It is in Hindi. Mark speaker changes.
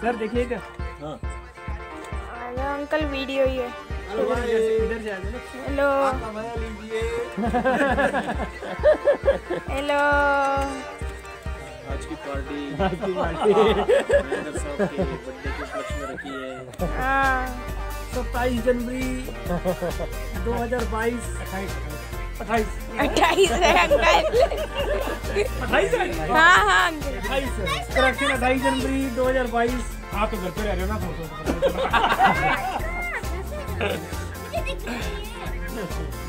Speaker 1: सर देखिए इधर
Speaker 2: हाँ।
Speaker 3: अंकल वीडियो ही है।
Speaker 2: हेलो।
Speaker 3: हेलो।
Speaker 2: आज की पार्टी।
Speaker 1: आज की पार्टी।
Speaker 2: बर्थडे के उपलक्ष्य में रखी है।
Speaker 3: हाँ।
Speaker 1: सत्ताईस जनवरी 2022 अट्ठाईस।
Speaker 3: अट्ठाईस। है अंकल।
Speaker 1: अट्ठाईस है?
Speaker 3: हाँ हाँ
Speaker 1: अट्ठाईस जनवरी दो हज़ार बाईस।
Speaker 4: आप तो घर पे रह रहे हो ना फ़ोटो।